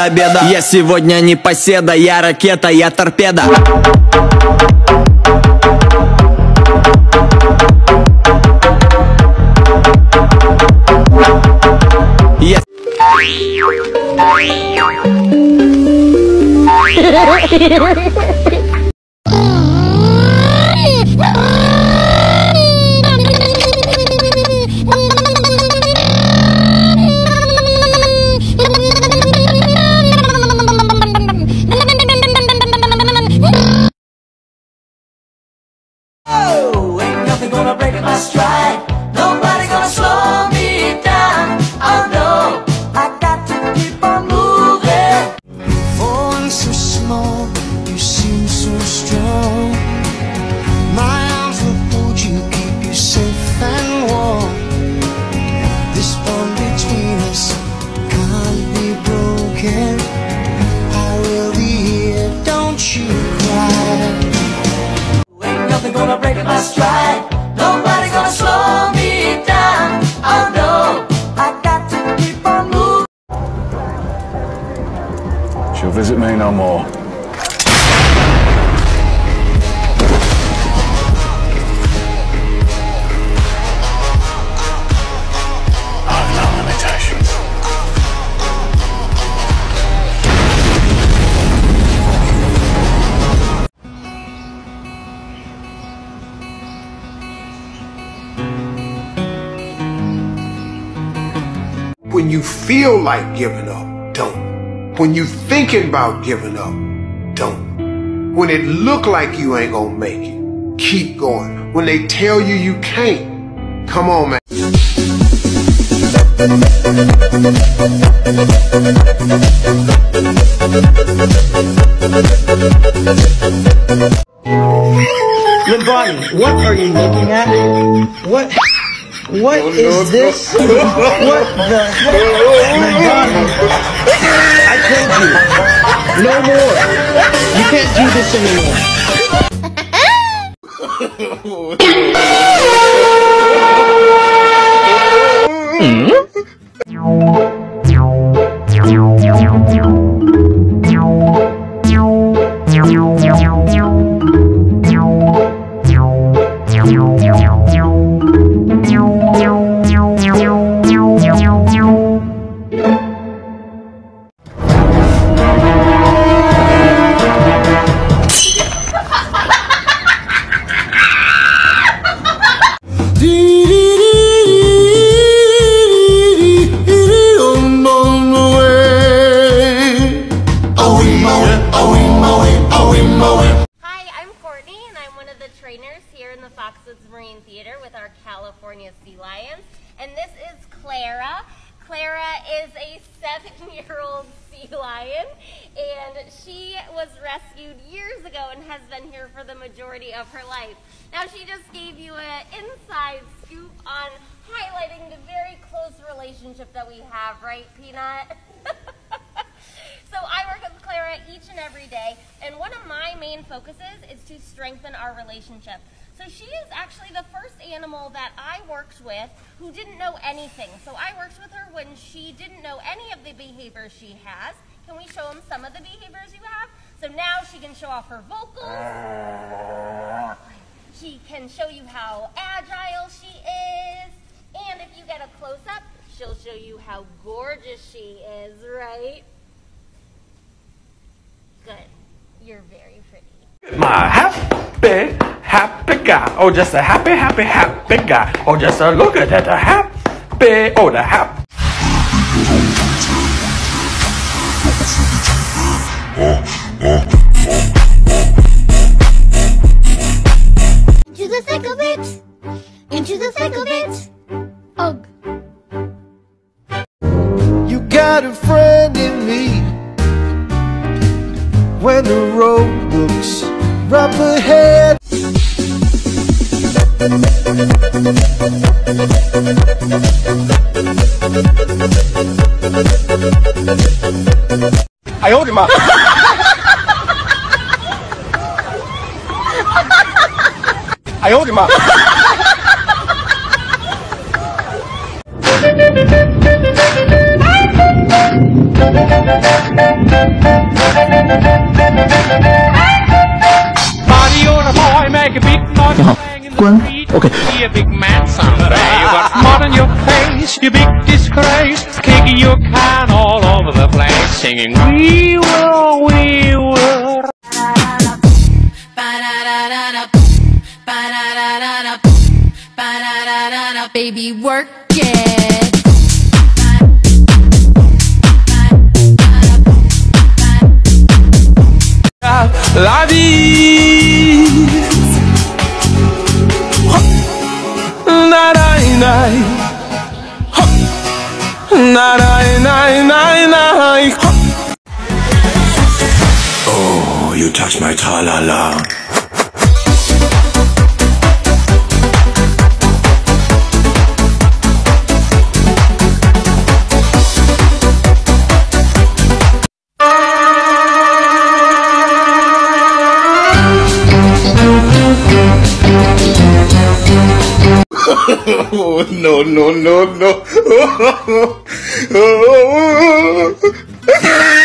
до обеда Я сегодня не поседа, я ракета, я торпеда. Я visit me no more. When you feel like giving up, don't. When you thinking about giving up, don't. When it look like you ain't gonna make it, keep going. When they tell you you can't, come on, man. Limbani, what are you looking at? What? What is this? What the? I told you. No more. You can't do this anymore. Hi, I'm hmm? Foxwoods Marine Theater with our California Sea Lions. And this is Clara. Clara is a seven-year-old sea lion, and she was rescued years ago and has been here for the majority of her life. Now, she just gave you an inside scoop on highlighting the very close relationship that we have, right, Peanut? So I work with Clara each and every day, and one of my main focuses is to strengthen our relationship. So she is actually the first animal that I worked with who didn't know anything. So I worked with her when she didn't know any of the behaviors she has. Can we show them some of the behaviors you have? So now she can show off her vocals. She can show you how agile she is. And if you get a close up, she'll show you how gorgeous she is, right? Good. You're very pretty. My happy, happy guy. Oh, just a happy, happy, happy guy. Oh, just a look at that, a happy, oh, the happy. Into the thick of it. Into the thick of it. Ugh. You got a friend in me when the road looks rough ahead. I owed him up. I owed him up. Thank you. Big man someday. You got mud on your face, you big disgrace, kicking your can all over the place, singing We will, we will. Baby, work it. You touch my tra-la-la. oh, no, no, no, no.